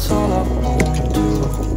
that's all I wanna do.